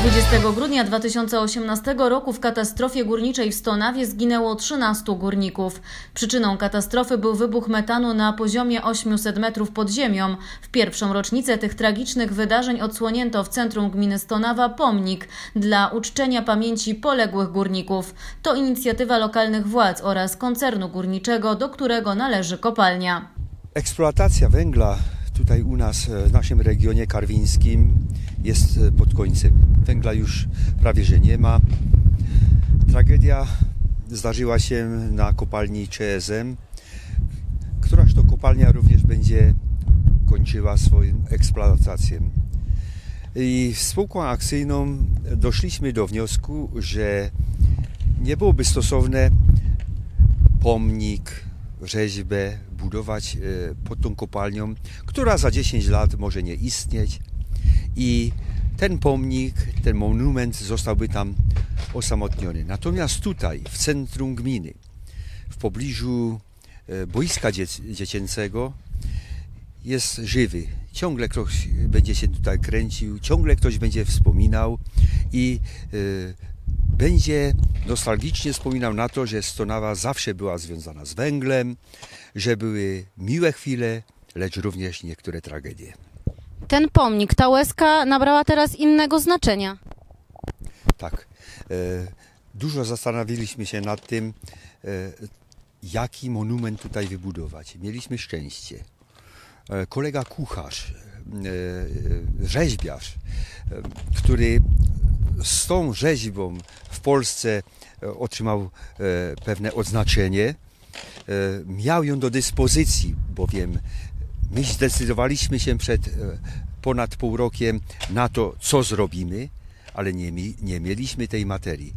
20 grudnia 2018 roku w katastrofie górniczej w Stonawie zginęło 13 górników. Przyczyną katastrofy był wybuch metanu na poziomie 800 metrów pod ziemią. W pierwszą rocznicę tych tragicznych wydarzeń odsłonięto w centrum gminy Stonawa pomnik dla uczczenia pamięci poległych górników. To inicjatywa lokalnych władz oraz koncernu górniczego, do którego należy kopalnia. Eksploatacja węgla tutaj u nas e, w naszym regionie karwińskim jest e, pod końcem. Węgla już prawie że nie ma. Tragedia zdarzyła się na kopalni CSM, któraż to kopalnia również będzie kończyła swoją eksploatację. I spółką akcyjną doszliśmy do wniosku, że nie byłoby stosowne pomnik, rzeźbę budować e, pod tą kopalnią, która za 10 lat może nie istnieć i ten pomnik, ten monument zostałby tam osamotniony. Natomiast tutaj, w centrum gminy, w pobliżu e, boiska dziecięcego jest żywy. Ciągle ktoś będzie się tutaj kręcił, ciągle ktoś będzie wspominał i e, będzie nostalgicznie wspominał na to, że Stonawa zawsze była związana z węglem, że były miłe chwile, lecz również niektóre tragedie. Ten pomnik, ta łezka nabrała teraz innego znaczenia. Tak. E, dużo zastanowiliśmy się nad tym, e, jaki monument tutaj wybudować. Mieliśmy szczęście. E, kolega kucharz, rzeźbiarz, który z tą rzeźbą w Polsce e, otrzymał e, pewne odznaczenie. E, miał ją do dyspozycji, bowiem my zdecydowaliśmy się przed ponad pół rokiem na to, co zrobimy, ale nie, nie mieliśmy tej materii.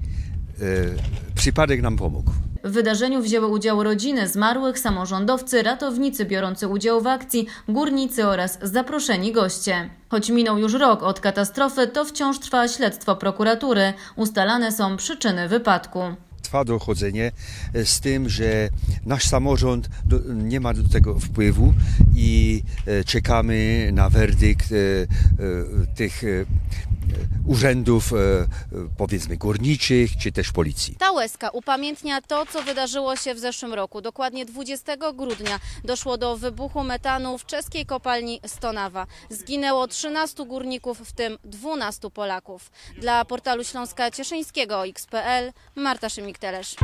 Przypadek nam pomógł. W wydarzeniu wzięły udział rodziny zmarłych, samorządowcy, ratownicy biorący udział w akcji, górnicy oraz zaproszeni goście. Choć minął już rok od katastrofy, to wciąż trwa śledztwo prokuratury. Ustalane są przyczyny wypadku trwa dochodzenie z tym, że nasz samorząd do, nie ma do tego wpływu i e, czekamy na werdykt e, e, tych urzędów, powiedzmy, górniczych, czy też policji. Ta łezka upamiętnia to, co wydarzyło się w zeszłym roku. Dokładnie 20 grudnia doszło do wybuchu metanu w czeskiej kopalni Stonawa. Zginęło 13 górników, w tym 12 Polaków. Dla portalu Śląska Cieszyńskiego XPL Marta Szymik Telesz.